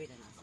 Sabi na nasa.